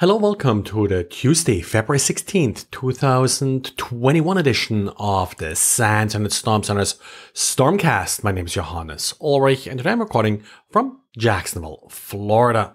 Hello, welcome to the Tuesday, February 16th, 2021 edition of the SANS Internet Storm Center's Stormcast. My name is Johannes Ulrich and today I'm recording from Jacksonville, Florida.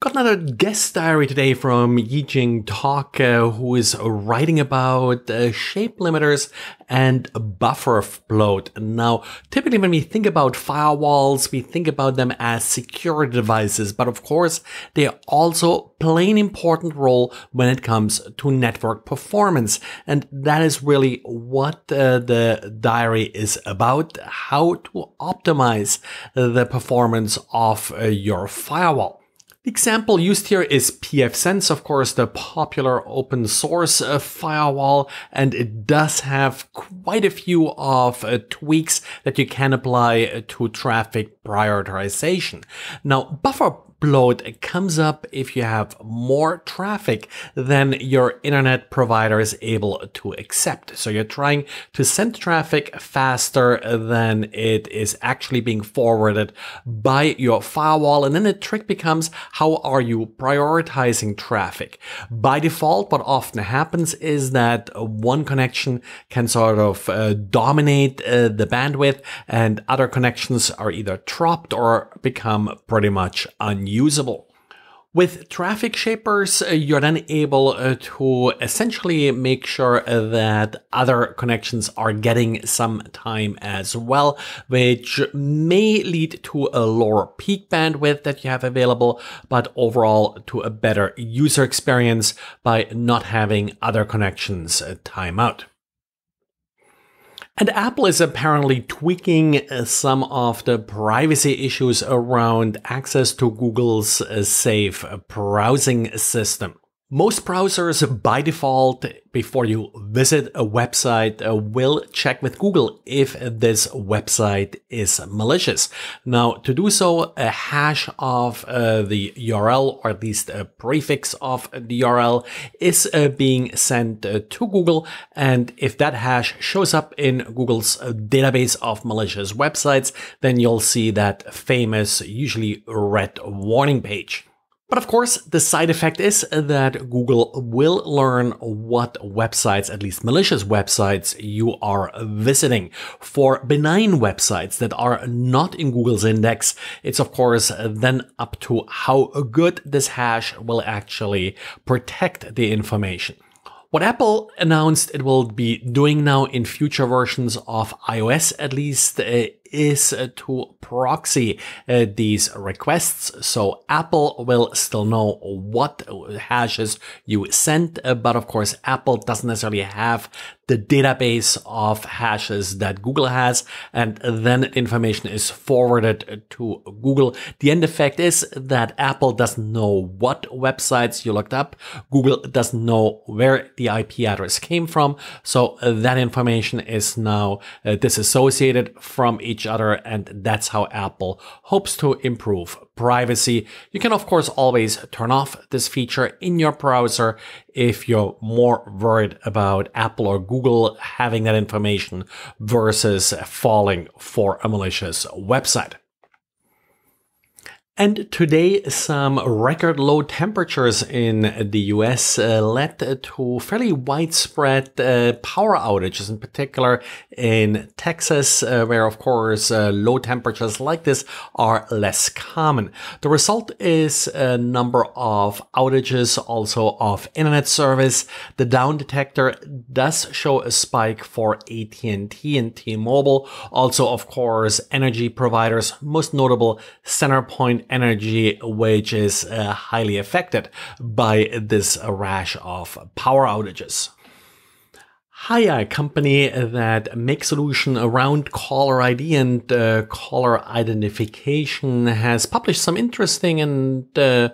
Got another guest diary today from Yee Ching Tok, uh, who is writing about uh, shape limiters and buffer bloat. Now, typically when we think about firewalls, we think about them as security devices, but of course, they also play an important role when it comes to network performance. And that is really what uh, the diary is about, how to optimize the performance of uh, your firewall. The example used here is pfSense, of course, the popular open source uh, firewall, and it does have quite a few of uh, tweaks that you can apply uh, to traffic prioritization. Now, buffer bloat comes up if you have more traffic than your internet provider is able to accept. So you're trying to send traffic faster than it is actually being forwarded by your firewall. And then the trick becomes how are you prioritizing traffic? By default, what often happens is that one connection can sort of uh, dominate uh, the bandwidth and other connections are either dropped or become pretty much unusable unusable. With traffic shapers, uh, you're then able uh, to essentially make sure that other connections are getting some time as well, which may lead to a lower peak bandwidth that you have available, but overall to a better user experience by not having other connections uh, time out. And Apple is apparently tweaking uh, some of the privacy issues around access to Google's uh, safe browsing system. Most browsers by default, before you visit a website, uh, will check with Google if this website is malicious. Now, to do so, a hash of uh, the URL, or at least a prefix of the URL, is uh, being sent uh, to Google. And if that hash shows up in Google's uh, database of malicious websites, then you'll see that famous, usually red warning page. But of course, the side effect is that Google will learn what websites, at least malicious websites, you are visiting. For benign websites that are not in Google's index, it's of course then up to how good this hash will actually protect the information. What Apple announced it will be doing now in future versions of iOS, at least, uh, is to proxy uh, these requests. So Apple will still know what hashes you sent, uh, but of course, Apple doesn't necessarily have the database of hashes that Google has, and then information is forwarded to Google. The end effect is that Apple doesn't know what websites you looked up. Google doesn't know where the IP address came from. So that information is now uh, disassociated from each other. And that's how Apple hopes to improve privacy. You can, of course, always turn off this feature in your browser if you're more worried about Apple or Google having that information versus falling for a malicious website. And today, some record low temperatures in the US uh, led to fairly widespread uh, power outages, in particular in Texas, uh, where, of course, uh, low temperatures like this are less common. The result is a number of outages, also of internet service. The down detector does show a spike for AT&T and T-Mobile. Also, of course, energy providers, most notable CenterPoint energy, which is uh, highly affected by this rash of power outages. Hiya, a company that makes solution around caller ID and uh, caller identification, has published some interesting and uh,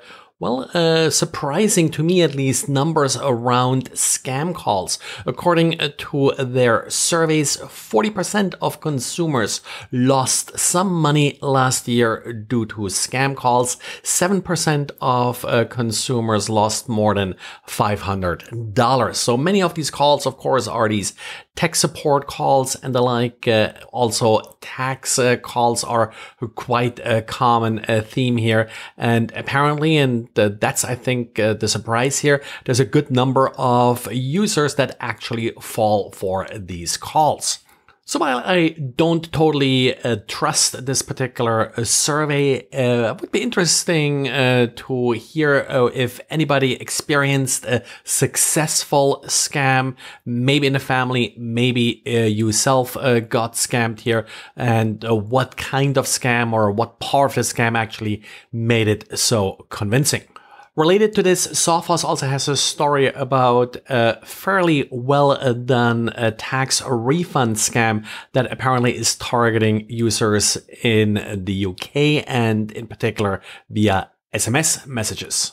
well, uh, surprising to me at least, numbers around scam calls. According to their surveys, 40% of consumers lost some money last year due to scam calls. 7% of uh, consumers lost more than $500. So many of these calls, of course, are these tech support calls and the like. Uh, also, tax uh, calls are quite a common uh, theme here. And apparently, and uh, that's, I think, uh, the surprise here, there's a good number of users that actually fall for these calls. So while I don't totally uh, trust this particular uh, survey, uh, it would be interesting uh, to hear uh, if anybody experienced a successful scam, maybe in the family, maybe uh, you yourself got scammed here, and what kind of scam or what part of the scam actually made it so convincing. Related to this, Sophos also has a story about a fairly well done uh, tax refund scam that apparently is targeting users in the UK and in particular via SMS messages.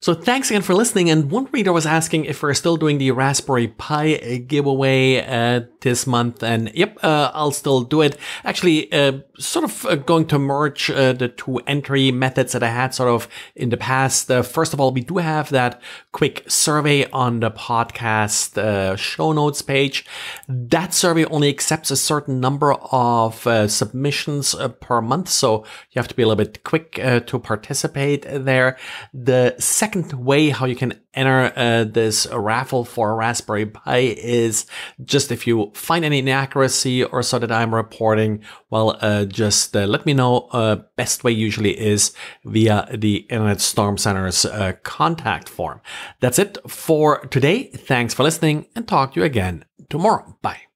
So thanks again for listening. And one reader was asking if we're still doing the Raspberry Pi giveaway uh, this month. And yep, uh, I'll still do it. Actually, uh, sort of uh, going to merge uh, the two entry methods that I had sort of in the past. Uh, first of all, we do have that quick survey on the podcast show notes page. That survey only accepts a certain number of submissions per month. So you have to be a little bit quick to participate there. The second second way how you can enter uh, this raffle for a Raspberry Pi is just if you find any inaccuracy or so that I'm reporting, well, uh, just uh, let me know. Uh, best way usually is via the Internet Storm Center's uh, contact form. That's it for today. Thanks for listening and talk to you again tomorrow. Bye.